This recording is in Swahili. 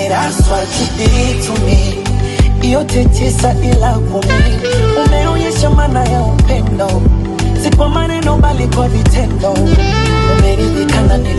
And that's what you did to me. Yote tisa ila kumi, umeonyesha maana ya upendo, si kwa maneno bali kwa vitendo.